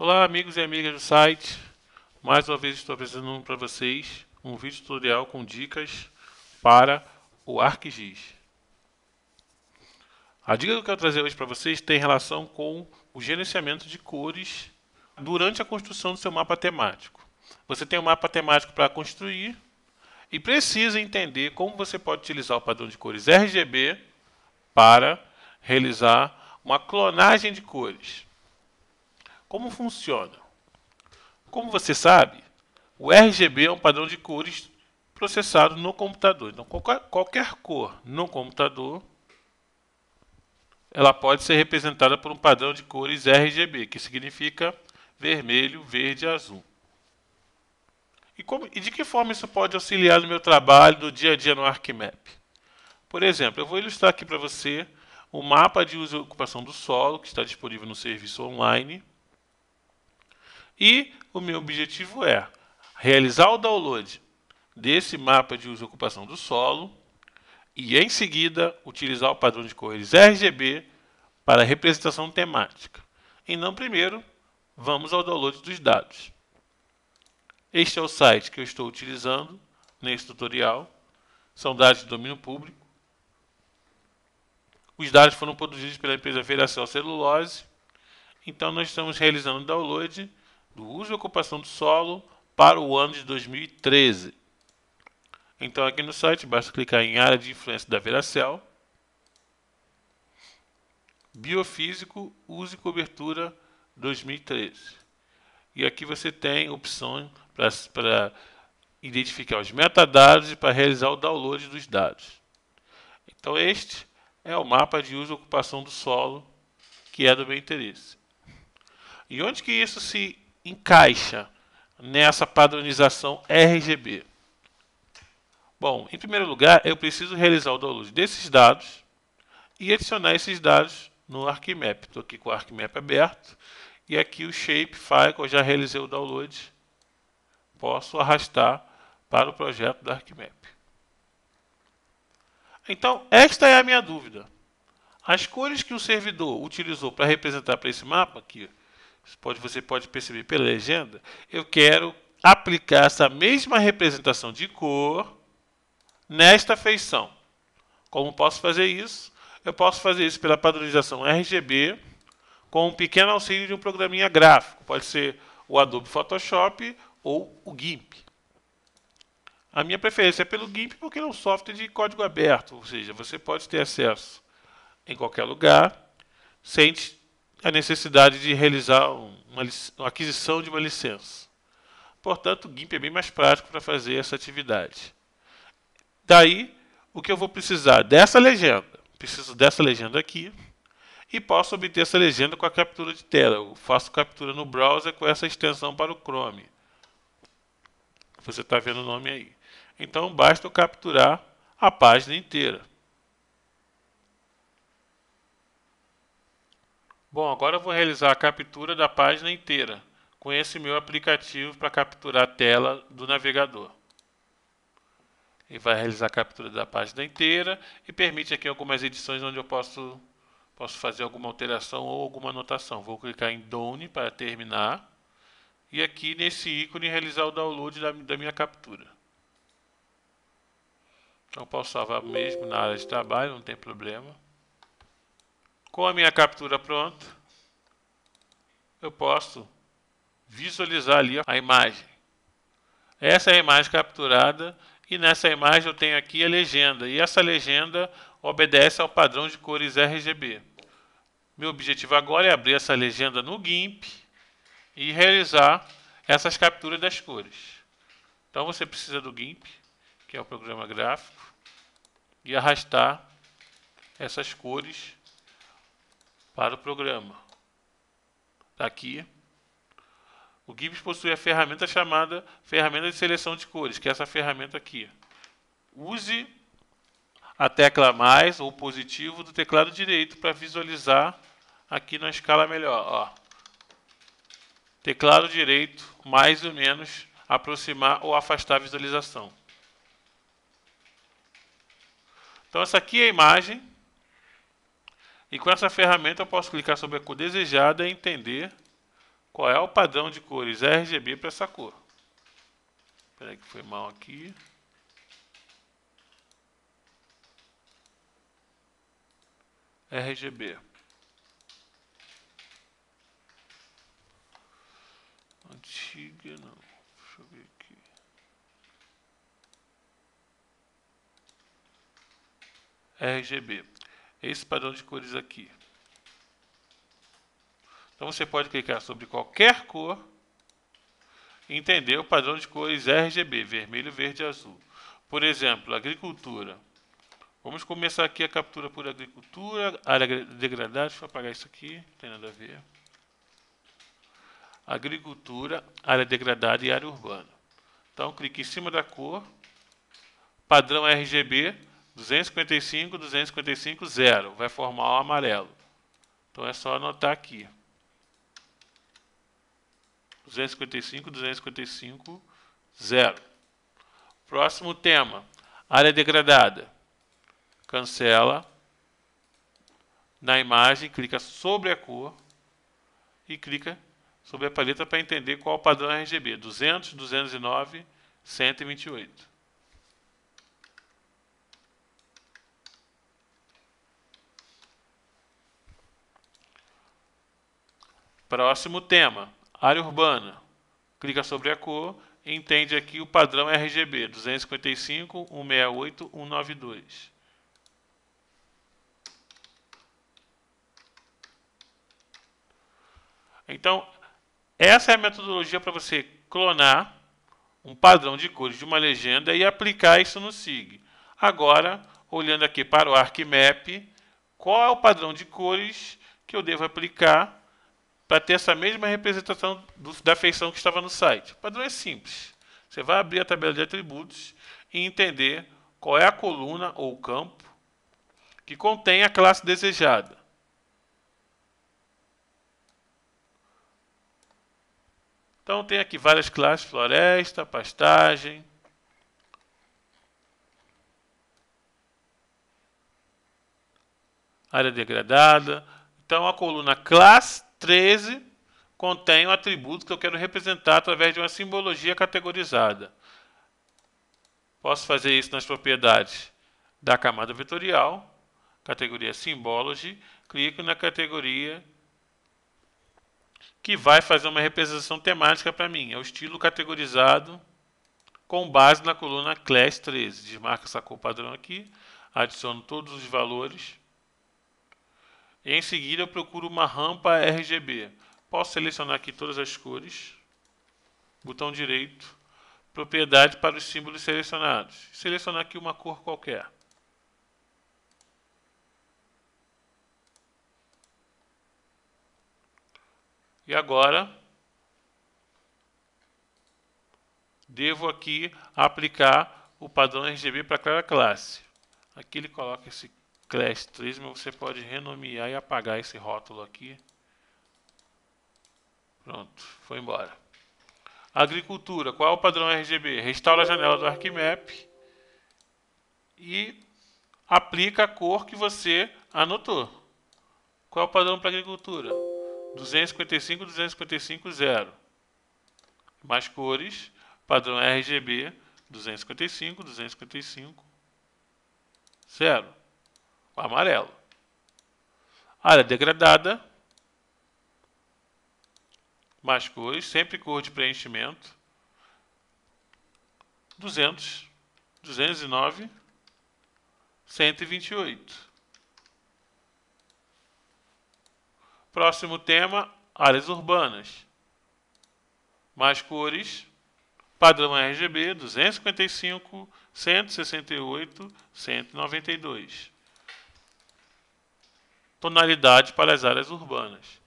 Olá amigos e amigas do site, mais uma vez estou apresentando para vocês um vídeo tutorial com dicas para o ArcGIS. A dica que eu quero trazer hoje para vocês tem relação com o gerenciamento de cores durante a construção do seu mapa temático. Você tem um mapa temático para construir e precisa entender como você pode utilizar o padrão de cores RGB para realizar uma clonagem de cores. Como funciona? Como você sabe, o RGB é um padrão de cores processado no computador. Então, qualquer, qualquer cor no computador ela pode ser representada por um padrão de cores RGB, que significa vermelho, verde e azul. E, como, e, de que forma isso pode auxiliar no meu trabalho do dia a dia no ArcMap? Por exemplo, eu vou ilustrar aqui para você o mapa de uso e ocupação do solo, que está disponível no serviço online. E o meu objetivo é realizar o download desse mapa de uso e ocupação do solo e, em seguida, utilizar o padrão de cores RGB para representação temática. E não primeiro, vamos ao download dos dados. Este é o site que eu estou utilizando nesse tutorial. São dados de domínio público. Os dados foram produzidos pela empresa Veracel Celulose. Então, nós estamos realizando o download do uso e ocupação do solo para o ano de 2013. Então, aqui no site, basta clicar em área de influência da Veracel. Biofísico, uso e cobertura 2013. E aqui você tem opção para identificar os metadados e para realizar o download dos dados. Então, este é o mapa de uso e ocupação do solo que é do meu interesse. E onde que isso se encaixa nessa padronização RGB? Bom, em primeiro lugar, eu preciso realizar o download desses dados e adicionar esses dados no ArcMap. Estou aqui com o ArcMap aberto e aqui o Shapefile, que eu já realizei o download, posso arrastar para o projeto do ArcMap. Então, esta é a minha dúvida. As cores que o servidor utilizou para representar para esse mapa, que pode, você pode perceber pela legenda, eu quero aplicar essa mesma representação de cor nesta feição. Como posso fazer isso? Eu posso fazer isso pela padronização RGB com um pequeno auxílio de um programinha gráfico. Pode ser o Adobe Photoshop ou o GIMP. A minha preferência é pelo GIMP porque é um software de código aberto, ou seja, você pode ter acesso em qualquer lugar sem a necessidade de realizar uma, uma aquisição de uma licença. Portanto, o GIMP é bem mais prático para fazer essa atividade. Daí, o que eu vou precisar dessa legenda? Preciso dessa legenda aqui e posso obter essa legenda com a captura de tela. Eu faço captura no browser com essa extensão para o Chrome. Você está vendo o nome aí. Então, basta eu capturar a página inteira. Bom, agora eu vou realizar a captura da página inteira com esse meu aplicativo para capturar a tela do navegador e vai realizar a captura da página inteira e permite aqui algumas edições onde eu posso, posso fazer alguma alteração ou alguma anotação. Vou clicar em Done para terminar e aqui nesse ícone realizar o download da, da minha captura. Então posso salvar mesmo na área de trabalho, não tem problema. Com a minha captura pronta, eu posso visualizar ali a imagem. Essa é a imagem capturada e nessa imagem eu tenho aqui a legenda. E essa legenda obedece ao padrão de cores RGB. Meu objetivo agora é abrir essa legenda no GIMP e realizar essas capturas das cores. Então você precisa do GIMP, que é o programa gráfico, e arrastar essas cores para o programa. Tá aqui o GIMP possui a ferramenta chamada ferramenta de seleção de cores, que é essa ferramenta aqui. Use a tecla mais ou positivo do teclado direito para visualizar aqui na escala melhor. Ó. Teclado direito, mais ou menos, aproximar ou afastar a visualização. Então essa aqui é a imagem. E com essa ferramenta eu posso clicar sobre a cor desejada e entender qual é o padrão de cores RGB para essa cor. Espera que foi mal aqui. RGB. Antiga não. Deixa eu ver aqui. RGB. Esse padrão de cores aqui. Então você pode clicar sobre qualquer cor e entender o padrão de cores RGB, vermelho, verde e azul. Por exemplo, agricultura. Vamos começar aqui a captura por agricultura, área degradada, deixa eu apagar isso aqui, não tem nada a ver. Agricultura, área degradada e área urbana. Então, clique em cima da cor, padrão RGB, 255, 255, 0, vai formar o amarelo. Então, é só anotar aqui. 255, 255, 0. Próximo tema, área degradada cancela na imagem, clica sobre a cor e clica sobre a paleta para entender qual o padrão RGB, 200, 209, 128. Próximo tema, área urbana. Clica sobre a cor entende aqui o padrão RGB, 255, 168, 192. Então, essa é a metodologia para você clonar um padrão de cores de uma legenda e aplicar isso no SIG. Agora, olhando aqui para o ArcMap, qual é o padrão de cores que eu devo aplicar para ter essa mesma representação do, da feição que estava no site? O padrão é simples. Você vai abrir a tabela de atributos e entender qual é a coluna ou campo que contém a classe desejada. Então tem aqui várias classes, floresta, pastagem. Área degradada. Então a coluna classe 13 contém o atributo que eu quero representar através de uma simbologia categorizada. Posso fazer isso nas propriedades da camada vetorial, categoria Symbology, clico na categoria que vai fazer uma representação temática para mim. É o estilo categorizado com base na coluna Class 13. Desmarca essa cor padrão aqui, adiciono todos os valores. E em seguida eu procuro uma rampa RGB. Posso selecionar aqui todas as cores. Botão direito. Propriedade para os símbolos selecionados. Selecionar aqui uma cor qualquer. E agora, devo aqui aplicar o padrão RGB para cada classe. Aqui ele coloca esse 3, mas você pode renomear e apagar esse rótulo aqui. Pronto, foi embora. Agricultura, qual é o padrão RGB? Restaura a janela do ArcMap e aplica a cor que você anotou. Qual é o padrão para agricultura? 255, 255, 0. Mais cores, padrão RGB, 255, 255, 0. Amarelo. Área degradada, mais cores, sempre cor de preenchimento, 200, 209, 128. Próximo tema, áreas urbanas. Mais cores, padrão RGB 255, 168, 192. Tonalidade para as áreas urbanas.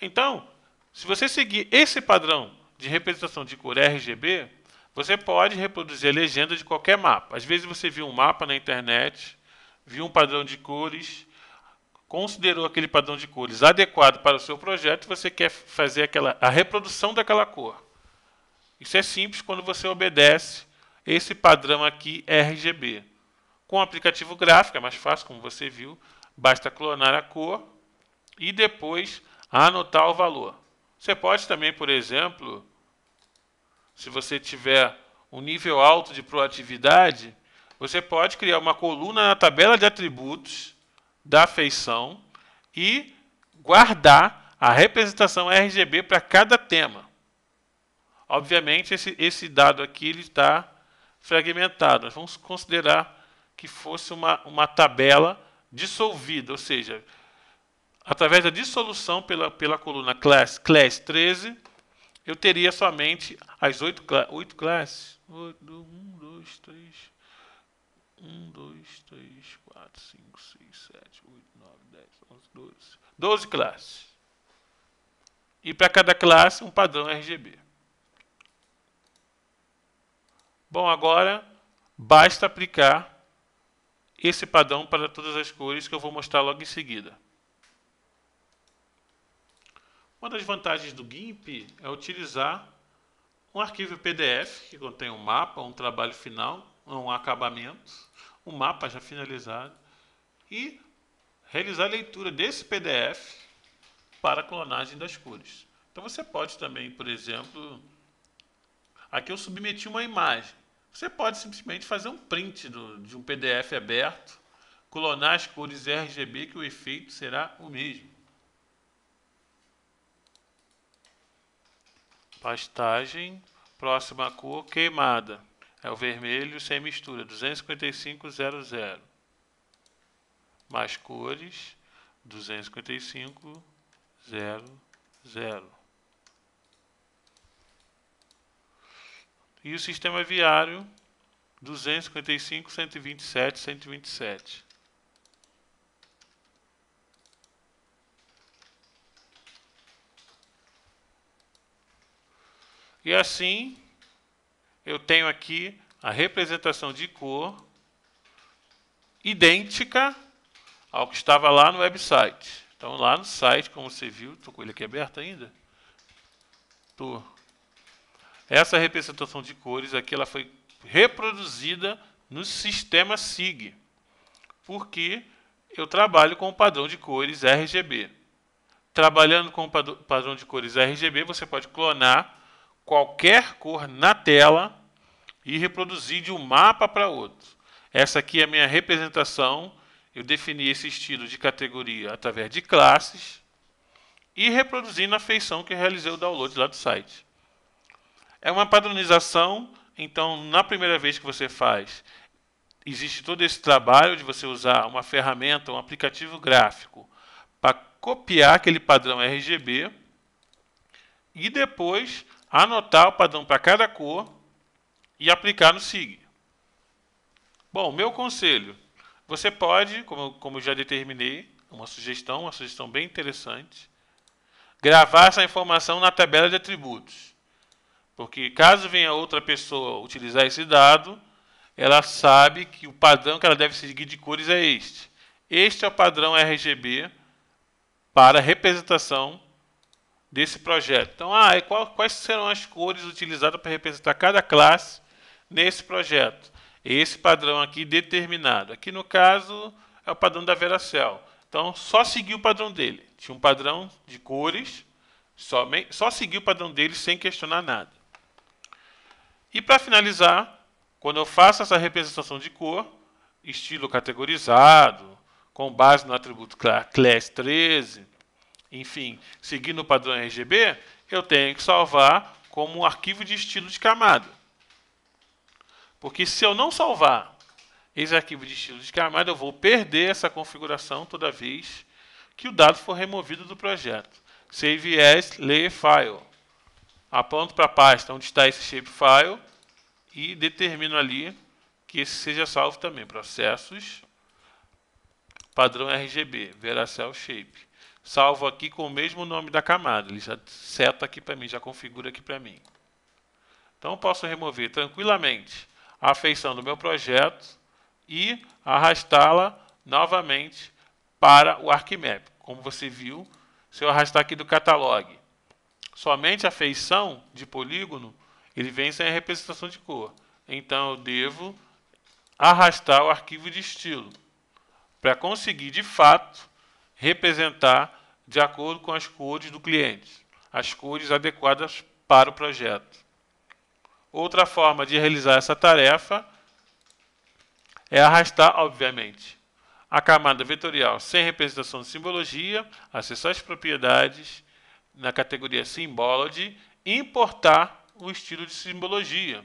Então, se você seguir esse padrão de representação de cor RGB, você pode reproduzir a legenda de qualquer mapa. Às vezes você viu um mapa na internet, viu um padrão de cores considerou aquele padrão de cores adequado para o seu projeto, você quer fazer aquela, a reprodução daquela cor. Isso é simples quando você obedece esse padrão aqui RGB. Com o aplicativo gráfico é mais fácil, como você viu, basta clonar a cor e depois anotar o valor. Você pode também, por exemplo, se você tiver um nível alto de proatividade, você pode criar uma coluna na tabela de atributos da feição e guardar a representação RGB para cada tema. Obviamente, esse, esse dado aqui está fragmentado. Nós vamos considerar que fosse uma, uma tabela dissolvida, ou seja, através da dissolução pela, pela coluna class, class 13, eu teria somente as oito, oito classes. 1, 2, 3, 1, 2, 3, 4, 5, 6, 7, 8, 9, 10, 11, 12. 12 classes. E para cada classe, um padrão RGB. Bom, agora basta aplicar esse padrão para todas as cores que eu vou mostrar logo em seguida. Uma das vantagens do GIMP é utilizar um arquivo PDF que contém um mapa, um trabalho final, um acabamento, um mapa já finalizado e realizar a leitura desse PDF para a clonagem das cores. Então você pode também, por exemplo, aqui eu submeti uma imagem. Você pode simplesmente fazer um print do, de um PDF aberto, clonar as cores RGB que o efeito será o mesmo. Pastagem, próxima cor, queimada. É o vermelho sem mistura, 25500. Mais cores, 25500. E o sistema viário 255, 127, 127. E assim, eu tenho aqui a representação de cor idêntica ao que estava lá no website. Então, lá no site, como você viu, estou com ele aqui aberto ainda. Estou essa representação de cores aqui ela foi reproduzida no sistema SIG, porque eu trabalho com o padrão de cores RGB. Trabalhando com o padrão de cores RGB, você pode clonar qualquer cor na tela e reproduzir de um mapa para outro. Essa aqui é a minha representação. Eu defini esse estilo de categoria através de classes e reproduzi na feição que realizei o download lá do site. É uma padronização, então, na primeira vez que você faz, existe todo esse trabalho de você usar uma ferramenta, um aplicativo gráfico, para copiar aquele padrão RGB e depois anotar o padrão para cada cor e aplicar no SIG. Bom, meu conselho, você pode, como, como já determinei, uma sugestão, uma sugestão bem interessante, gravar essa informação na tabela de atributos. Porque caso venha outra pessoa utilizar esse dado, ela sabe que o padrão que ela deve seguir de cores é este. Este é o padrão RGB para representação desse projeto. Então, ah, qual, quais serão as cores utilizadas para representar cada classe nesse projeto? Esse padrão aqui determinado. Aqui no caso é o padrão da Veracel. Então, só seguir o padrão dele. Tinha um padrão de cores, somente, só seguir o padrão dele sem questionar nada. E para finalizar, quando eu faço essa representação de cor, estilo categorizado, com base no atributo class 13, enfim, seguindo o padrão RGB, eu tenho que salvar como um arquivo de estilo de camada. Porque se eu não salvar esse arquivo de estilo de camada, eu vou perder essa configuração toda vez que o dado for removido do projeto. Save as layer file aponto para a pasta onde está esse shapefile e determino ali que esse seja salvo também. Processos, padrão RGB, Veracel Shape. Salvo aqui com o mesmo nome da camada. Ele já seta aqui para mim, já configura aqui para mim. Então, posso remover tranquilamente a feição do meu projeto e arrastá-la novamente para o ArcMap. Como você viu, se eu arrastar aqui do catalog somente a feição de polígono, ele vem sem a representação de cor. Então eu devo arrastar o arquivo de estilo para conseguir de fato representar de acordo com as cores do cliente. as cores adequadas para o projeto. Outra forma de realizar essa tarefa é arrastar, obviamente, a camada vetorial sem representação de simbologia, acessar as propriedades na categoria Symbology importar o estilo de simbologia.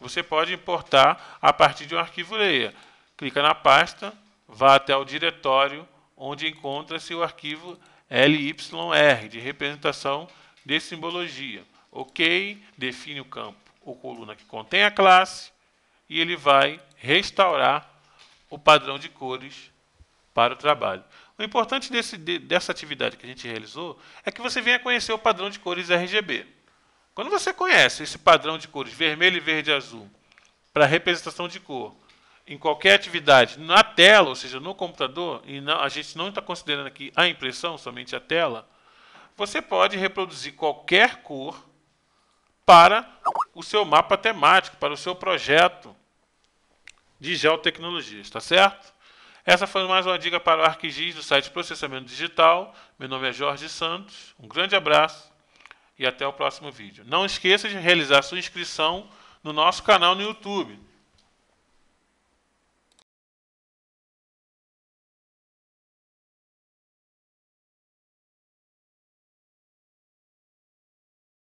Você pode importar a partir de um arquivo layer. Clica na pasta, vá até o diretório onde encontra-se o arquivo LYR de representação de simbologia. OK, define o campo ou coluna que contém a classe e ele vai restaurar o padrão de cores para o trabalho. O importante desse, dessa atividade que a gente realizou é que você venha conhecer o padrão de cores RGB. Quando você conhece esse padrão de cores vermelho, verde e azul para representação de cor em qualquer atividade na tela, ou seja, no computador, e não, a gente não está considerando aqui a impressão, somente a tela, você pode reproduzir qualquer cor para o seu mapa temático, para o seu projeto de geotecnologia, está certo? Essa foi mais uma dica para o ArcGIS do site Processamento Digital. Meu nome é Jorge Santos. Um grande abraço e até o próximo vídeo. Não esqueça de realizar sua inscrição no nosso canal no YouTube.